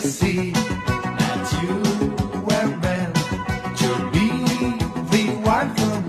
see that you were meant to be the one for